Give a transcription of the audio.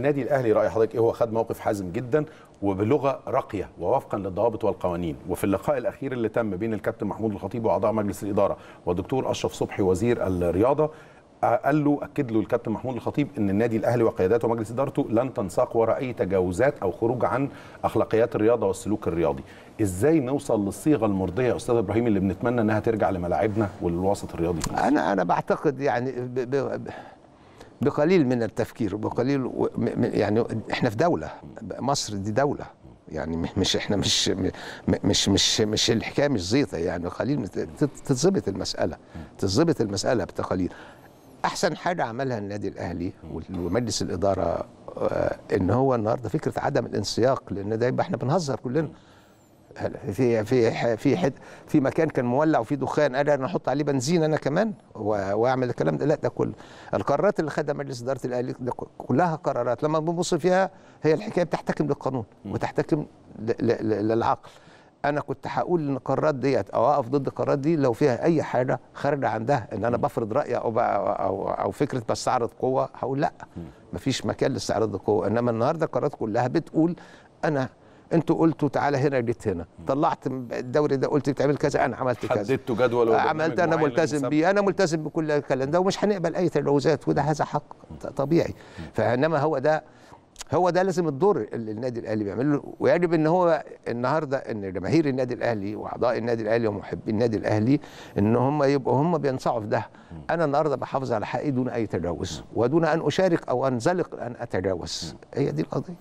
النادي الأهلي رأي حضرتك إيه؟ هو خد موقف حازم جدا وبلغة راقية ووفقا للضوابط والقوانين. وفي اللقاء الأخير اللي تم بين الكابتن محمود الخطيب وأعضاء مجلس الإدارة والدكتور أشرف صبحي وزير الرياضة قال له أكد له الكابتن محمود الخطيب إن النادي الأهلي وقياداته ومجلس إدارته لن تنساق وراء أي تجاوزات أو خروج عن أخلاقيات الرياضة والسلوك الرياضي. إزاي نوصل للصيغة المرضية يا أستاذ إبراهيم اللي بنتمنى إنها ترجع لملاعبنا وللوسط الرياضي؟ أنا أنا بعتقد يعني ب ب بقليل من التفكير بقليل يعني إحنا في دولة مصر دي دولة. يعني مش إحنا مش مش مش مش الحكاية مش زيطة يعني قليل تتظبط المسألة تتظبط المسألة بتقاليد أحسن حاجة عملها النادي الأهلي ومجلس الإدارة آه، إن هو النهارده فكرة عدم الانسياق لأن ده يبقى إحنا بنهزر كلنا. في في في حد في مكان كان مولع وفيه دخان أنا أنا أحط عليه بنزين أنا كمان وأعمل الكلام ده. لا ده كله. القرارات اللي خدها مجلس إدارة الأهلي ده كلها قرارات. لما بنبص فيها هي الحكاية بتحتكم للقانون وتحتكم للعقل. أنا كنت هقول إن القرارات ديت أو أقف ضد القرارات دي لو فيها أي حاجة خارجه عن ده إن أنا بفرض رايي أو بقى أو أو فكرة بستعرض قوة هقول لا. مفيش مكان لاستعراض القوه إنما النهارده القرارات كلها بتقول أنا أنتوا قلتوا تعالى هنا جيت هنا. طلعت الدوري ده قلت بتعمل كذا أنا عملت كذا. حددتوا جدول عملت أنا ملتزم. بيه أنا ملتزم بكل الكلام ده ومش هنقبل أي تجاوزات وده هذا حق طبيعي. فإنما هو ده هو ده لازم الدور اللي النادي الأهلي بيعمله. ويجب إن هو النهارده إن جماهير النادي الأهلي وأعضاء النادي الأهلي ومحبي النادي الأهلي إن هم يبقوا هم بينصعوا في ده. أنا النهارده بحافظ على حقي دون أي تجاوز ودون أن أشارك أو أنزلق أن أتجاوز. هي دي القضية.